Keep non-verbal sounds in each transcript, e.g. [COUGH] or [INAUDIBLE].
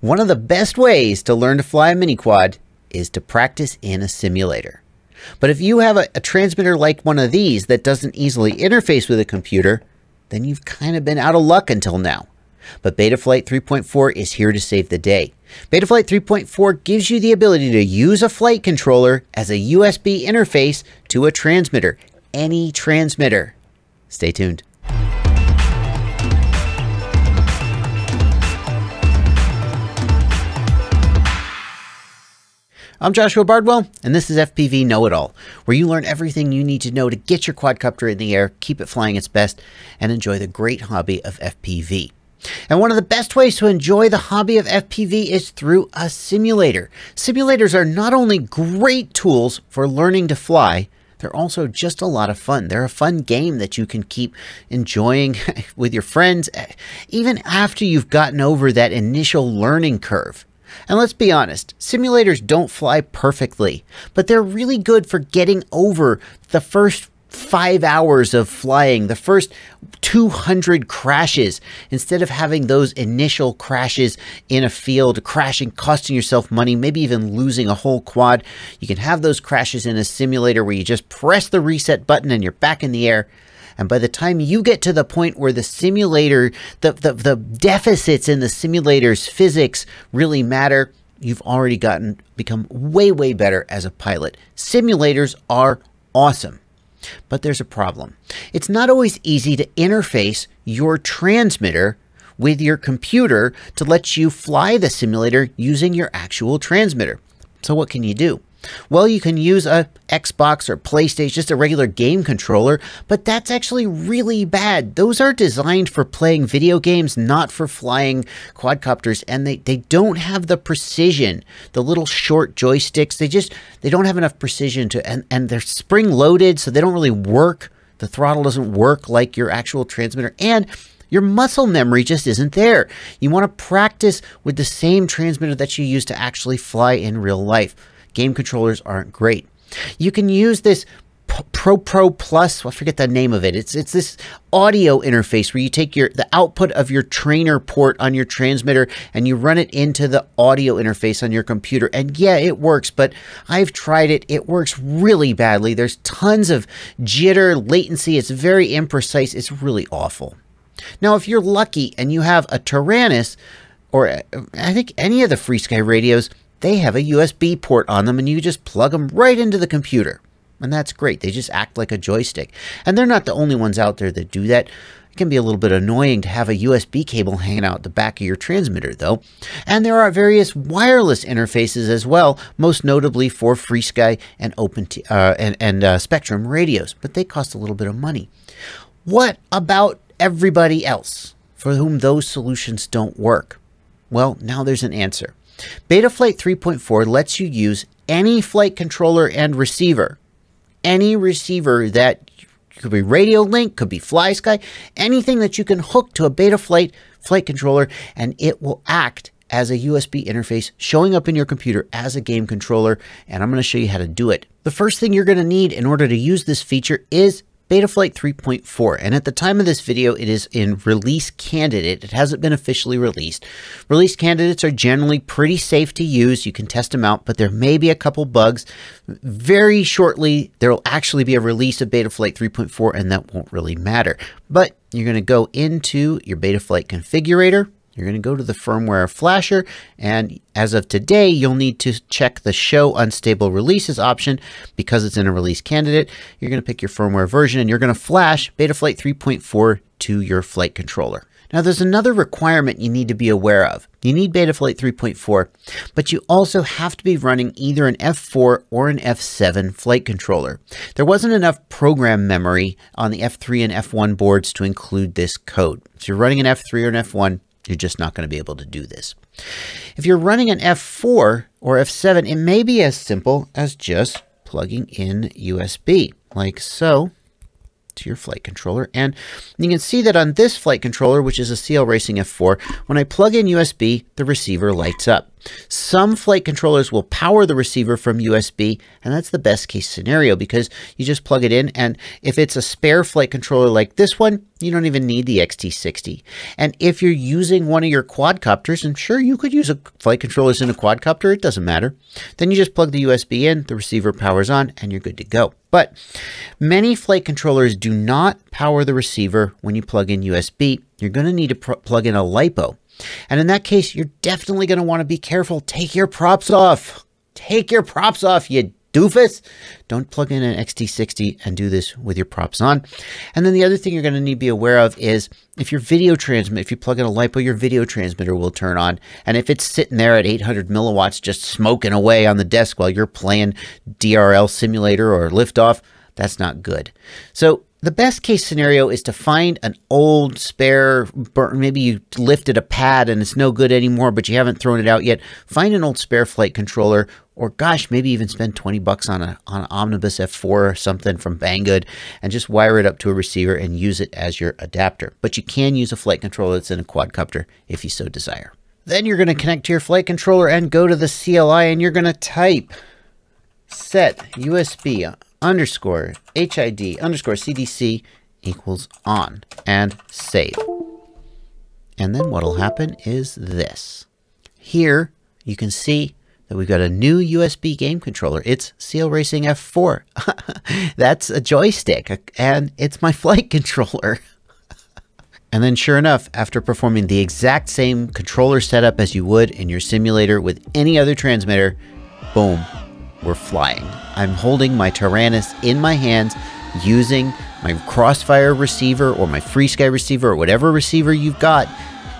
One of the best ways to learn to fly a mini quad is to practice in a simulator. But if you have a, a, transmitter like one of these that doesn't easily interface with a computer, then you've kind of been out of luck until now. But Betaflight 3.4 is here to save the day. Betaflight 3.4 gives you the ability to use a flight controller as a USB interface to a transmitter, any transmitter. Stay tuned. I'm Joshua Bardwell, and this is FPV Know It All, where you learn everything you need to know to get your quadcopter in the air, keep it flying its best, and enjoy the great hobby of FPV. And one of the best ways to enjoy the hobby of FPV is through a simulator. Simulators are not only great tools for learning to fly, they're also just a lot of fun. They're a fun game that you can keep enjoying [LAUGHS] with your friends, even after you've gotten over that initial learning curve. And let's be honest, simulators don't fly perfectly, but they're really good for getting over the first five hours of flying, the first 200 crashes, instead of having those initial crashes in a field, crashing, costing yourself money, maybe even losing a whole quad. You can have those crashes in a simulator where you just press the reset button and you're back in the air. And by the time you get to the point where the simulator, the, the, the deficits in the simulator's physics really matter, you've already gotten become way, way better as a pilot. Simulators are awesome. But there's a problem. It's not always easy to interface your transmitter with your computer to let you fly the simulator using your actual transmitter. So what can you do? Well, you can use a Xbox or PlayStation, just a regular game controller, but that's actually really bad. Those are designed for playing video games, not for flying quadcopters, and they, they don't have the precision. The little short joysticks, they just they don't have enough precision to and, and they're spring loaded, so they don't really work. The throttle doesn't work like your actual transmitter. And your muscle memory just isn't there. You want to practice with the same transmitter that you use to actually fly in real life game controllers aren't great. You can use this Pro Pro Plus, I forget the name of it. It's it's this audio interface where you take your the output of your trainer port on your transmitter and you run it into the audio interface on your computer. And yeah, it works, but I've tried it. It works really badly. There's tons of jitter, latency. It's very imprecise. It's really awful. Now, if you're lucky and you have a Taranis or uh, I think any of the FrSky radios, they have a USB port on them and you just plug them right into the computer. And that's great. They just act like a joystick. And they're not the only ones out there that do that. It can be a little bit annoying to have a USB cable hanging out the back of your transmitter, though. And there are various wireless interfaces as well, most notably for FrSky and Open uh, and, and uh, Spektrum radios, but they cost a little bit of money. What about everybody else for whom those solutions don't work? Well, now there's an answer. Betaflight 3.4 lets you use any flight controller and receiver. Any receiver that could be Radiolink, could be FlySky, anything that you can hook to a Betaflight flight controller and it will act as a USB interface showing up in your computer as a game controller and I'm going to show you how to do it. The first thing you're going to need in order to use this feature is Betaflight 3.4, and at the time of this video, it is in release candidate. It hasn't been officially released. Release candidates are generally pretty safe to use. You can test them out, but there may be a couple bugs. Very shortly, there will actually be a release of Betaflight 3.4, and that won't really matter. But you're going to go into your Betaflight configurator, you're going to go to the firmware flasher, and as of today, you'll need to check the Show Unstable Releases option because it's in a release candidate. You're going to pick your firmware version, and you're going to flash Betaflight 3.4 to your flight controller. Now, there's another requirement you need to be aware of. You need Betaflight 3.4, but you also have to be running either an F4 or an F7 flight controller. There wasn't enough program memory on the F3 and F1 boards to include this code. So you're running an F3 or an F1, you're just not going to be able to do this. If you're running an F4 or F7, it may be as simple as just plugging in USB, like so, to your flight controller. And you can see that on this flight controller, which is a CL Racing F4, when I plug in USB, the receiver lights up. Some flight controllers will power the receiver from USB, and that's the best case scenario because you just plug it in. And if it's a spare flight controller like this one, you don't even need the XT60. And if you're using one of your quadcopters, and sure, you could use a flight controllers in a quadcopter, it doesn't matter. Then you just plug the USB in, the receiver powers on, and you're good to go. But many flight controllers do not power the receiver when you plug in USB. You're going to need to plug in a LiPo. And in that case, you're definitely going to want to be careful. Take your props off. Take your props off, you doofus. Don't plug in an XT60 and do this with your props on. And then the other thing you're going to need to be aware of is if your video transmit, if you plug in a LiPo, your video transmitter will turn on. And if it's sitting there at 800 milliwatts just smoking away on the desk while you're playing DRL simulator or liftoff, that's not good. So the best case scenario is to find an old spare, maybe you lifted a pad and it's no good anymore, but you haven't thrown it out yet. Find an old spare flight controller, or gosh, maybe even spend 20 bucks on, a, on an Omnibus F4 or something from Banggood and just wire it up to a receiver and use it as your adapter. But you can use a flight controller that's in a quadcopter if you so desire. Then you're going to connect to your flight controller and go to the CLI and you're going to type set USB underscore HID underscore CDC equals on and save. And then what'll happen is this. Here you can see that we've got a new USB game controller. It's CL Racing F4. [LAUGHS] That's a joystick and it's my [LAUGHS] flight controller. [LAUGHS] and then sure enough, after performing the exact same controller setup as you would in your simulator with any other transmitter, boom, we're flying. I'm holding my Taranis in my hands using my Crossfire receiver or my FrSky receiver or whatever receiver you've got,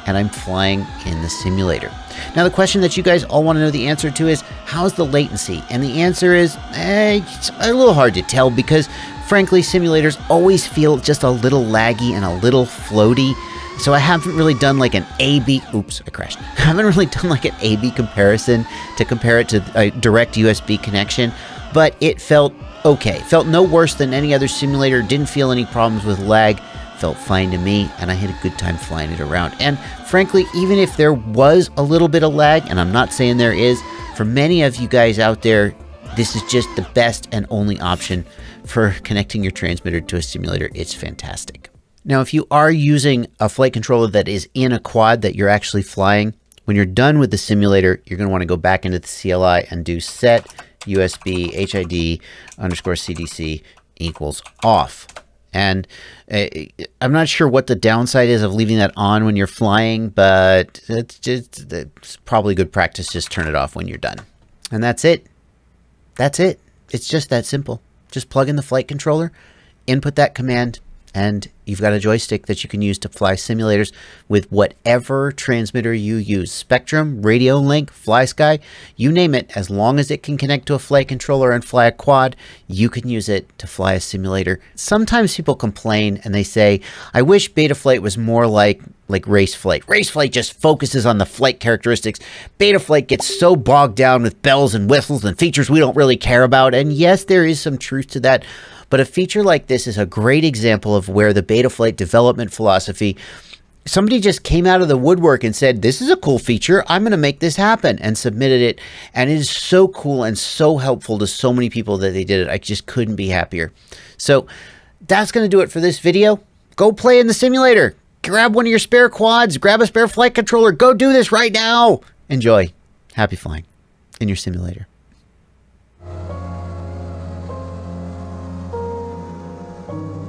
and I'm flying in the simulator. Now, the question that you guys all want to know the answer to is how's the latency? And the answer is eh, it's a little hard to tell because, frankly, simulators always feel just a little laggy and a little floaty. So I haven't really done like an A-B, oops, I crashed. I [LAUGHS] haven't really done like an A-B comparison to compare it to a direct USB connection, but it felt okay. Felt no worse than any other simulator, didn't feel any problems with lag, felt fine to me, and I had a good time flying it around. And frankly, even if there was a little bit of lag, and I'm not saying there is, for many of you guys out there, this is just the best and only option for connecting your transmitter to a simulator. It's fantastic. Now, if you are using a flight controller that is in a quad that you're actually flying, when you're done with the simulator, you're going to want to go back into the CLI and do set USB HID underscore CDC equals off. And uh, I'm not sure what the downside is of leaving that on when you're flying, but it's just it's probably good practice. Just turn it off when you're done. And that's it. That's it. It's just that simple. Just plug in the flight controller, input that command, and you've got a joystick that you can use to fly simulators with whatever transmitter you use. Spektrum, Radio Link, FlySky, you name it, as long as it can connect to a flight controller and fly a quad, you can use it to fly a simulator. Sometimes people complain and they say, I wish Betaflight was more like like Raceflight. Raceflight just focuses on the flight characteristics. Betaflight gets so bogged down with bells and whistles and features we don't really care about. And yes, there is some truth to that. But a feature like this is a great example of where the Betaflight development philosophy. Somebody just came out of the woodwork and said, This is a cool feature. I'm going to make this happen and submitted it. And it is so cool and so helpful to so many people that they did it. I just couldn't be happier. So that's going to do it for this video. Go play in the simulator. Grab one of your spare quads. Grab a spare flight controller. Go do this right now. Enjoy. Happy flying in your simulator. Thank you.